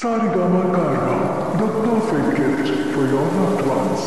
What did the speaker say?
Sarigama Karma, the perfect gift for your loved ones.